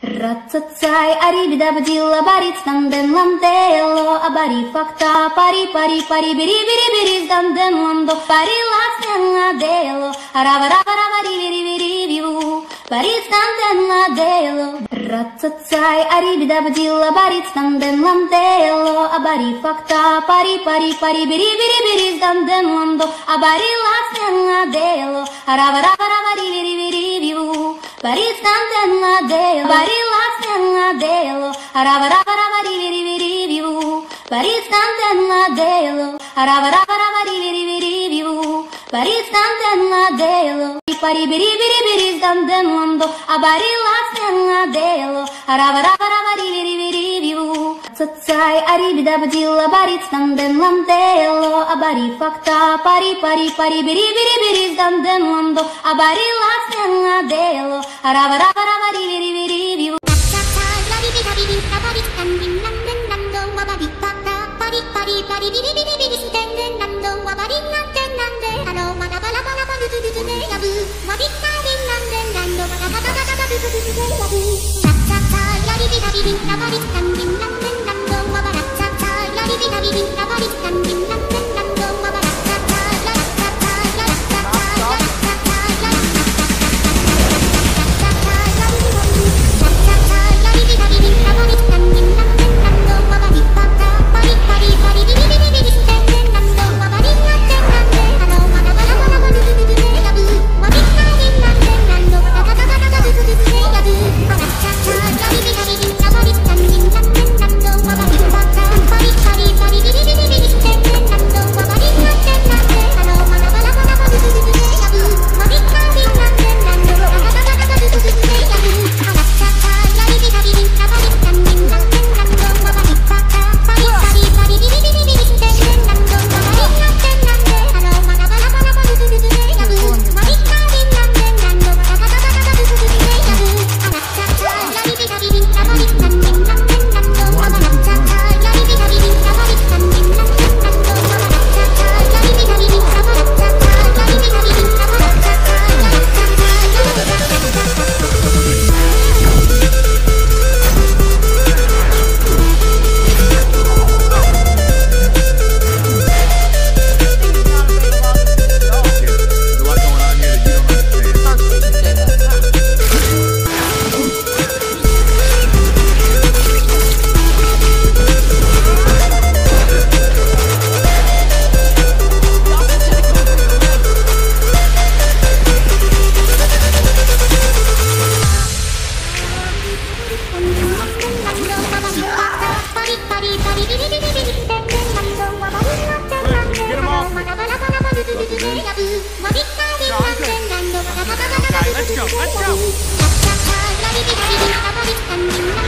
Ратцацай, арибида бдила, барит станден ландело, абари факта, пари пари пари, бери бери бери станден ландо, пари ластен ладело, арава рава рава риви риви рививу, барит станден ладело. Ратцацай, арибида бдила, барит станден ландело, абари факта, пари пари пари, бери бери бери станден ландо, абари ластен ладело, арава рава рава риви риви рививу, Баристан ладео, бариластен ладео, арава рава рава риви риви рививу. Баристан ладео, арава рава рава риви риви рививу. Баристан ладео, пари бери бери бери станден ландо, а бариластен ладео, арава рава рава риви риви рививу. Цацай, арибида бдила, барит станден ландело, а бари факта, пари пари пари, бери бери бери станден ландо, а ラらわらわらわりりりりりりわさあさりりたびりたばりたんりんなんでんパッタパリパリパリリリリリリリステンデンなんどんわばりなんてんなんでハローまバラバラバルズズズでやぶわびたりんなんでんなんどんわばらばらばるズズでやぶさあさあさりりたびりたばりたんりんなんでんなんどんわばらさあさりりたびりたばりたんりんなんでん Let's go, let's go.